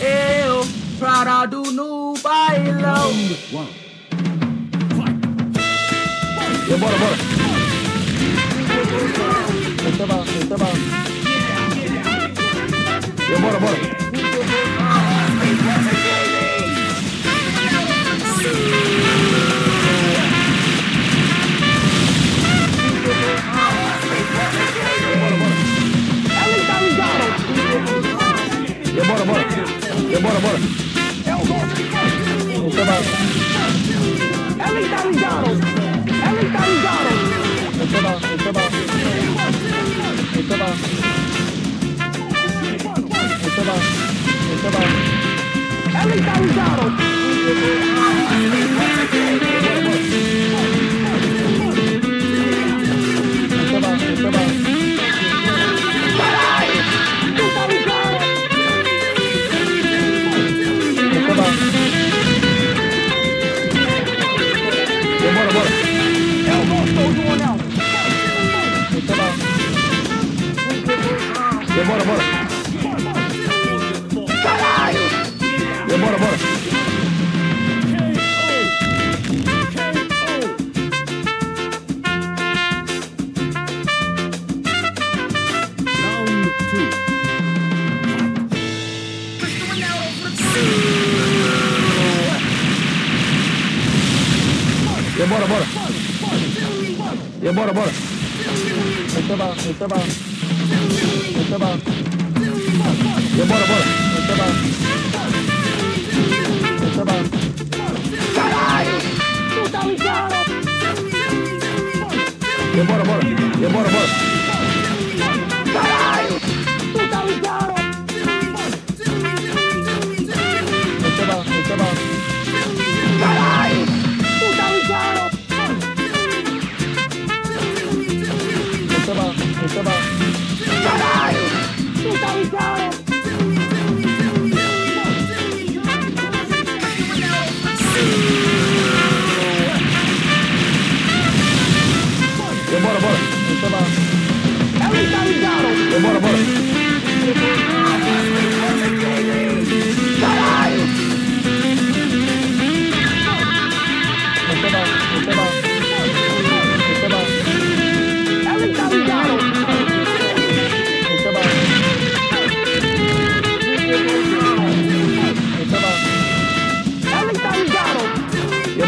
Eu, parado no bailão. Bora, bora. E bora, bora. E bora, bora. Esse é bom. Esse é bom, esse é bom. Esse é bom. Esse é bom, esse é bom. Esse é E bora, bora. Esse é bom. E bora, bora. Esse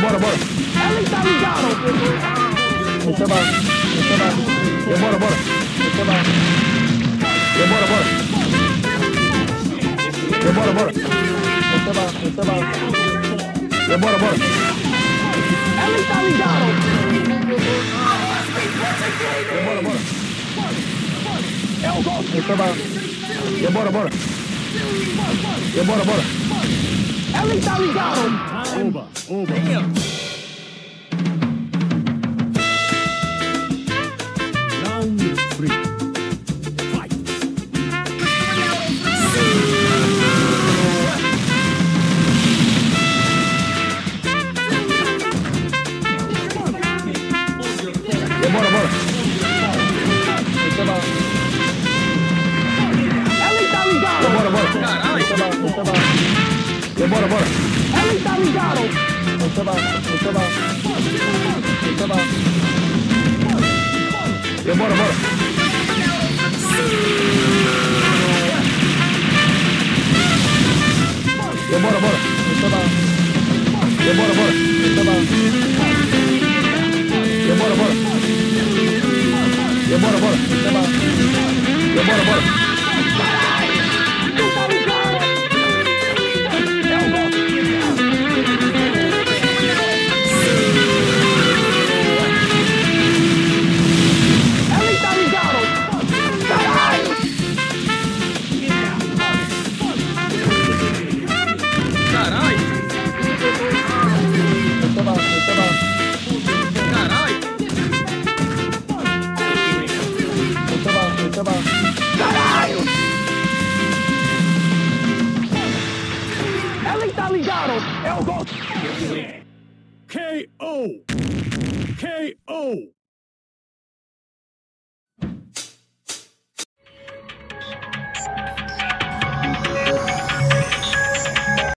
Bora, bora. Esse é bom. Esse é bom. E bora, bora. Esse é bom. E bora, bora. E bora, bora. Esse é bom, esse é bom. E bora, bora. Bom. E bora, bora. E bora, bora. Oba, oba. Bora, bora. Esse é bom. E bora, bora. E bora, bora. E bora, bora. Bom. E bora, bora. E bora, bora. Bom. E bora, bora.